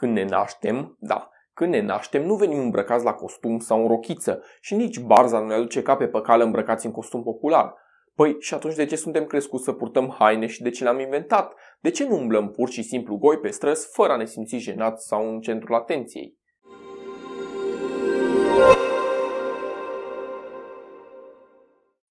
Când ne naștem, da, când ne naștem, nu venim îmbrăcați la costum sau în rochiță și nici barza nu ne aduce ca pe păcală îmbrăcați în costum popular. Păi și atunci de ce suntem crescuți să purtăm haine și de ce le-am inventat? De ce nu umblăm pur și simplu goi pe străzi fără a ne simți jenați sau în centrul atenției?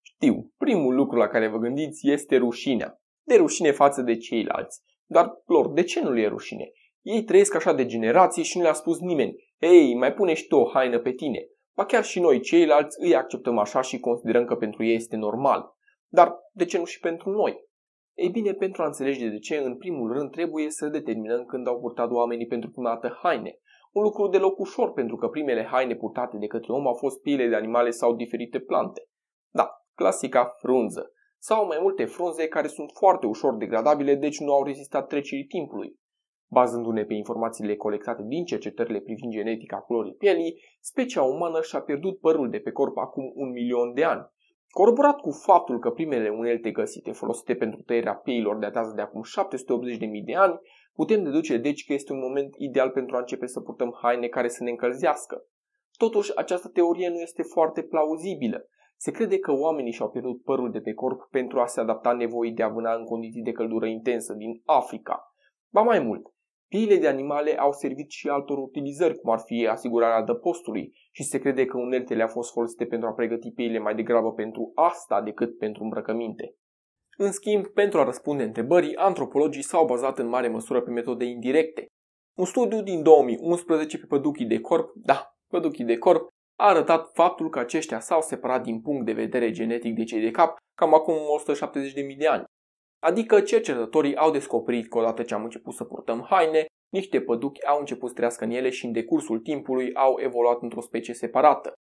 Știu, primul lucru la care vă gândiți este rușinea. De rușine față de ceilalți. Dar lor, de ce nu le e rușine? Ei trăiesc așa de generații și nu le-a spus nimeni, Ei, mai pune și tu o haină pe tine. Ba chiar și noi, ceilalți, îi acceptăm așa și considerăm că pentru ei este normal. Dar de ce nu și pentru noi? Ei bine, pentru a înțelege de ce, în primul rând trebuie să determinăm când au purtat oamenii pentru prima dată haine. Un lucru deloc ușor, pentru că primele haine purtate de către om au fost piele de animale sau diferite plante. Da, clasica frunză. Sau mai multe frunze care sunt foarte ușor degradabile, deci nu au rezistat trecerii timpului. Bazându-ne pe informațiile colectate din cercetările privind genetica culorii pielii, specia umană și-a pierdut părul de pe corp acum un milion de ani. Coroborat cu faptul că primele unelte găsite folosite pentru tăierea pieilor datează de acum 780.000 de ani, putem deduce deci că este un moment ideal pentru a începe să purtăm haine care să ne încălzească. Totuși, această teorie nu este foarte plauzibilă. Se crede că oamenii și-au pierdut părul de pe corp pentru a se adapta nevoii de a vâna în condiții de căldură intensă din Africa. Ba mai mult, Piile de animale au servit și altor utilizări, cum ar fi asigurarea adăpostului și se crede că uneltele au fost folosite pentru a pregăti piile mai degrabă pentru asta decât pentru îmbrăcăminte. În schimb, pentru a răspunde întrebării, antropologii s-au bazat în mare măsură pe metode indirecte. Un studiu din 2011 pe păduchii de corp, da, păduchii de corp, a arătat faptul că aceștia s-au separat din punct de vedere genetic de cei de cap cam acum 170.000 de ani. Adică cercetătorii au descoperit că odată ce am început să purtăm haine, niște păduchi au început să trăiască în ele și în decursul timpului au evoluat într-o specie separată.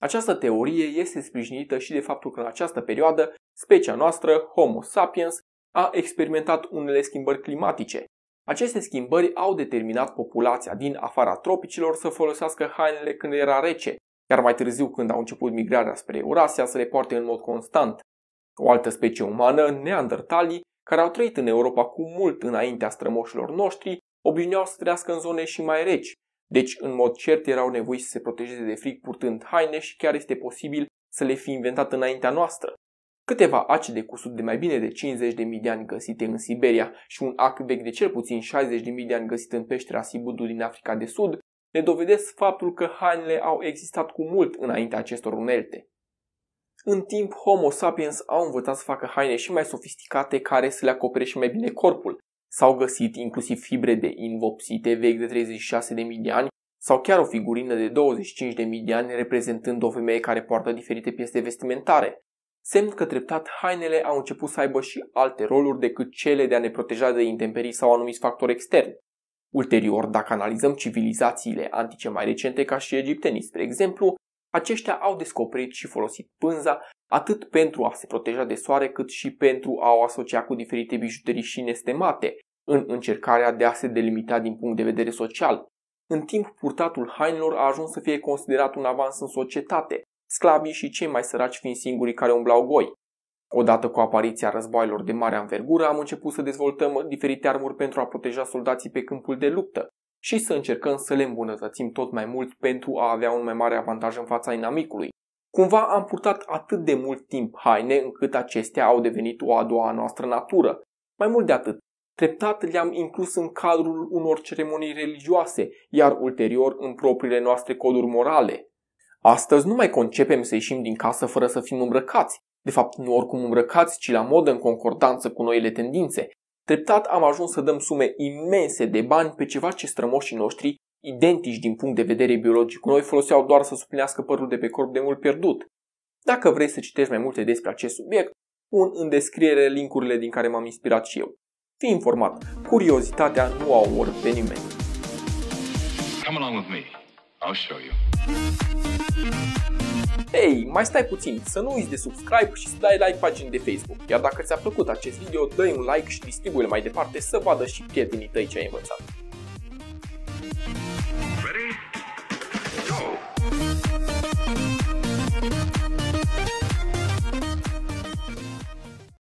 Această teorie este sprijinită și de faptul că în această perioadă specia noastră, Homo sapiens, a experimentat unele schimbări climatice. Aceste schimbări au determinat populația din afara tropicilor să folosească hainele când era rece, iar mai târziu când au început migrarea spre Eurasia să le poarte în mod constant. O altă specie umană, neandertalii, care au trăit în Europa cu mult înaintea strămoșilor noștri, obișnuiau să trăiască în zone și mai reci. Deci, în mod cert, erau nevoiți să se protejeze de frig purtând haine și chiar este posibil să le fi inventat înaintea noastră. Câteva acide cu sud de mai bine de 50.000 de ani găsite în Siberia și un ac vechi de cel puțin 60.000 de ani găsit în peștera Sibudu din Africa de Sud ne dovedesc faptul că hainele au existat cu mult înaintea acestor unelte. În timp, Homo sapiens au învățat să facă haine și mai sofisticate care să le acopere și mai bine corpul. S-au găsit inclusiv fibre de invopsite vechi de 36.000 de ani sau chiar o figurină de 25.000 de ani reprezentând o femeie care poartă diferite piese vestimentare. Semn că treptat hainele au început să aibă și alte roluri decât cele de a ne proteja de intemperii sau anumiți factori externi. Ulterior, dacă analizăm civilizațiile antice mai recente ca și egiptenii, spre exemplu, aceștia au descoperit și folosit pânza atât pentru a se proteja de soare, cât și pentru a o asocia cu diferite bijuterii și nestemate, în încercarea de a se delimita din punct de vedere social. În timp, purtatul hainelor a ajuns să fie considerat un avans în societate, sclavii și cei mai săraci fiind singurii care umblau goi. Odată cu apariția războaielor de mare anvergură, am început să dezvoltăm diferite armuri pentru a proteja soldații pe câmpul de luptă, și să încercăm să le îmbunătățim tot mai mult pentru a avea un mai mare avantaj în fața inamicului. Cumva am purtat atât de mult timp haine încât acestea au devenit o a doua noastră natură. Mai mult de atât, treptat le-am inclus în cadrul unor ceremonii religioase, iar ulterior în propriile noastre coduri morale. Astăzi nu mai concepem să ieșim din casă fără să fim îmbrăcați. De fapt, nu oricum îmbrăcați, ci la modă în concordanță cu noile tendințe. Treptat am ajuns să dăm sume imense de bani pe ceva ce strămoșii noștri, identici din punct de vedere biologic cu noi, foloseau doar să suplinească părul de pe corp de mult pierdut. Dacă vrei să citești mai multe despre acest subiect, pun în descriere linkurile din care m-am inspirat și eu. Fii informat, curiozitatea nu a omorât pe nimeni. Come along with me. I'll show you. Hei, mai stai puțin, să nu uiți de subscribe și să dai like paginii de Facebook. Iar dacă ți-a plăcut acest video, dă un like și distribuie mai departe să vadă și prietenii tăi ce ai învățat.